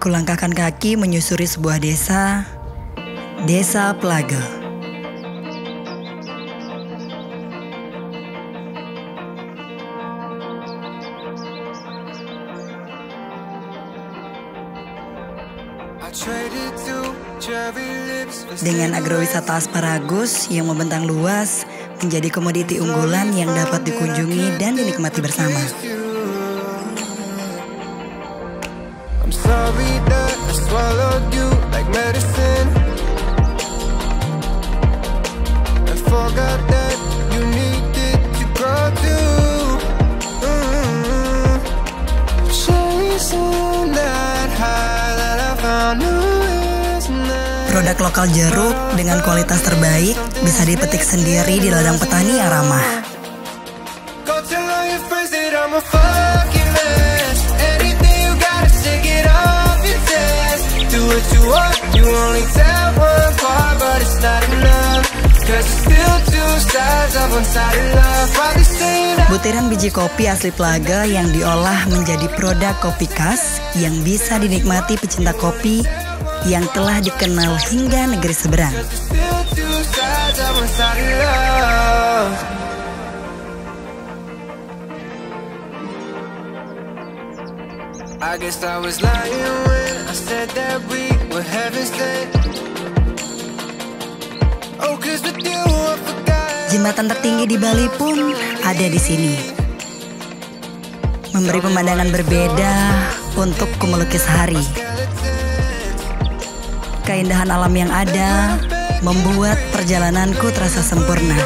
Kulangkahkan kaki menyusuri sebuah desa, Desa Plaga. Dengan agrowisata asparagus yang membentang luas menjadi komoditi unggulan yang dapat dikunjungi dan dinikmati bersama. I'm sorry that I swallowed you like medicine I forgot that you needed to grow too. Chasing that high that I found Produk lokal jeruk dengan kualitas terbaik bisa dipetik sendiri di ladang petani yang ramah. Butiran biji kopi asli Pelaga yang diolah menjadi produk kopi khas yang bisa dinikmati pecinta kopi yang telah dikenal hingga negeri seberang. I guess I was lying when I said that we were heaven sent. Oh, cause with you I forgot. Jembatan tertinggi di Bali pun ada di sini. Memberi pemandangan berbeda untuk melukis hari. Keindahan alam yang ada membuat perjalananku terasa sempurna.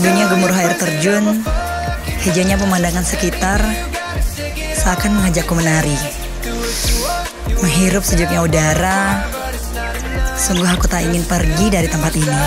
Merdunya gemuruh air terjun, hijaunya pemandangan sekitar. Seakan mengajakku menari. Menghirup sejuknya udara, sungguh aku tak ingin pergi dari tempat ini.